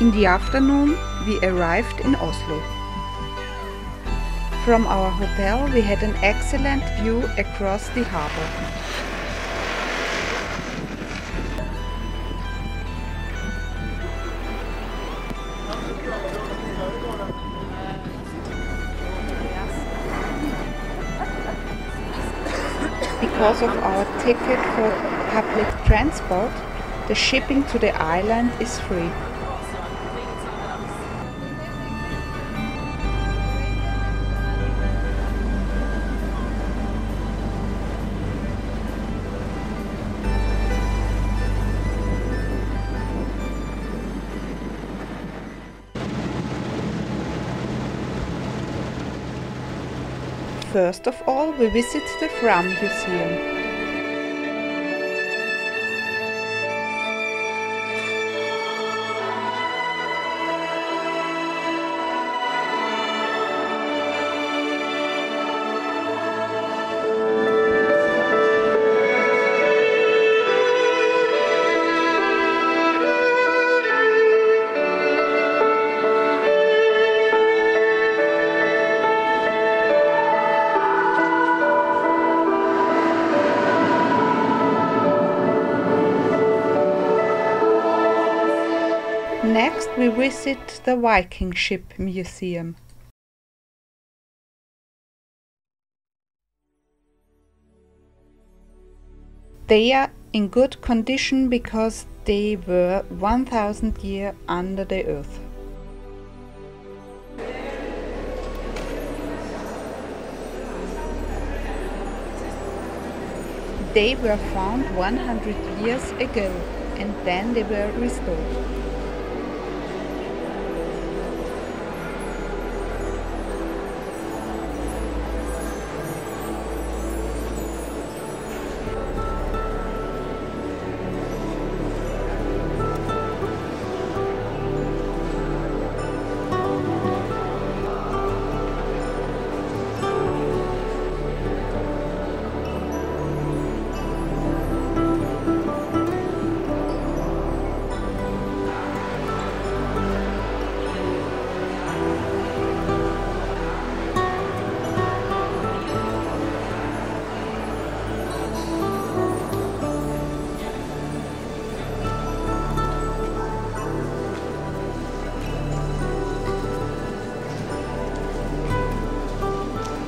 In the afternoon, we arrived in Oslo. From our hotel, we had an excellent view across the harbor. Because of our ticket for public transport, the shipping to the island is free. First of all, we visit the Fram Museum. We visit the Viking Ship Museum. They are in good condition because they were 1000 years under the earth. They were found 100 years ago and then they were restored.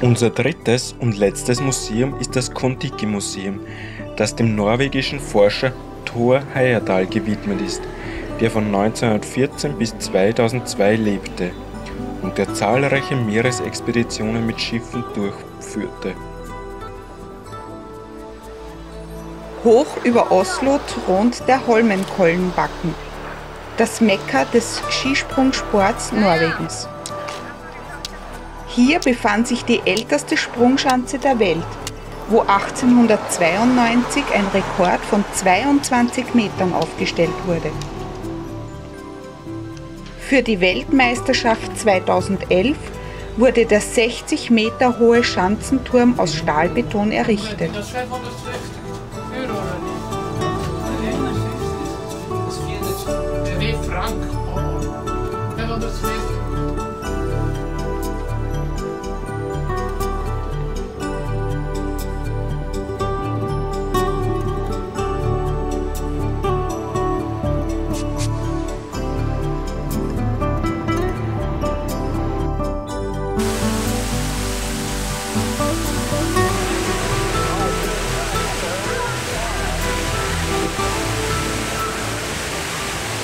Unser drittes und letztes Museum ist das Kon-Tiki-Museum, das dem norwegischen Forscher Thor Heyerdahl gewidmet ist, der von 1914 bis 2002 lebte und der zahlreiche Meeresexpeditionen mit Schiffen durchführte. Hoch über Oslo thront der Holmenkollenbakken, das Mekka des Skisprungsports Norwegens. Hier befand sich die älteste Sprungschanze der Welt, wo 1892 ein Rekord von 22 Metern aufgestellt wurde. Für die Weltmeisterschaft 2011 wurde der 60 Meter hohe Schanzenturm aus Stahlbeton errichtet.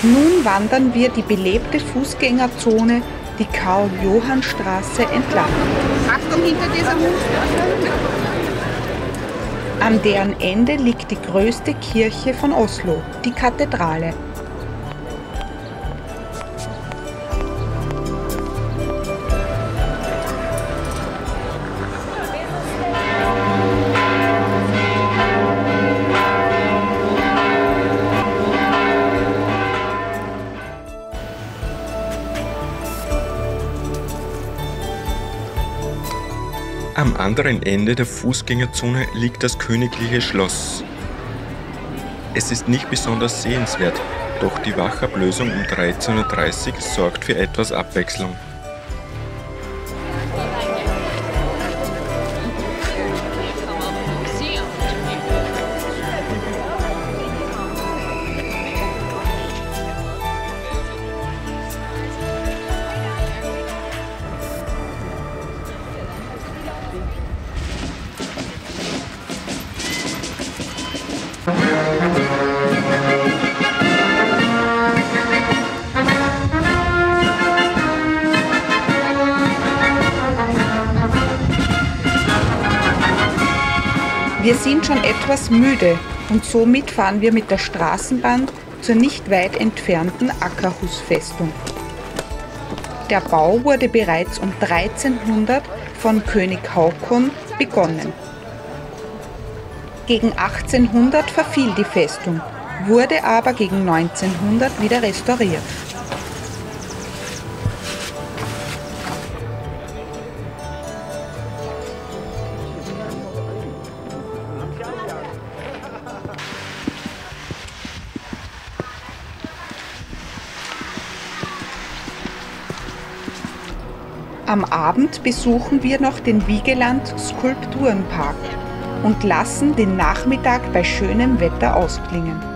Nun wandern wir die belebte Fußgängerzone, die Karl-Johann-Straße entlang. Achtung hinter dieser! An deren Ende liegt die größte Kirche von Oslo, die Kathedrale. Am anderen Ende der Fußgängerzone liegt das königliche Schloss. Es ist nicht besonders sehenswert, Doch die Wachablösung um 13.30 Uhr sorgt für etwas Abwechslung. Sind schon etwas müde und somit fahren wir mit der Straßenbahn zur nicht weit entfernten Ackerhusfestung. Der Bau wurde bereits um 1300 von König Haakon begonnen. Gegen 1800 verfiel die Festung, wurde aber gegen 1900 wieder restauriert. Am Abend besuchen wir noch den Wiegeland Skulpturenpark und lassen den Nachmittag bei schönem Wetter ausklingen.